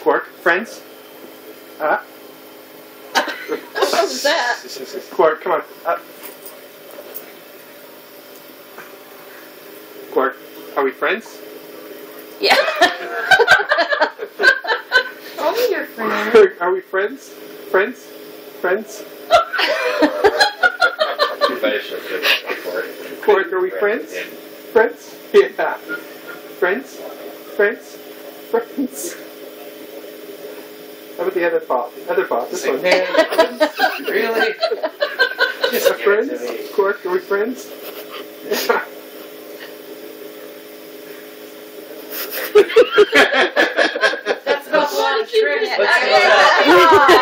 Quark, friends? Uh, What was that? Quark, come on. Uh. Quark, are we friends? Yeah. I'll be your friend. Quark, are we friends? Friends? Friends? Quark, are we friends? Friends? Yeah. Friends? Friends? Friends? How about the other paw? Other paw. This one. really? Are friends? Quark, are we friends? That's not a lot of tricks. Let's Okay. go.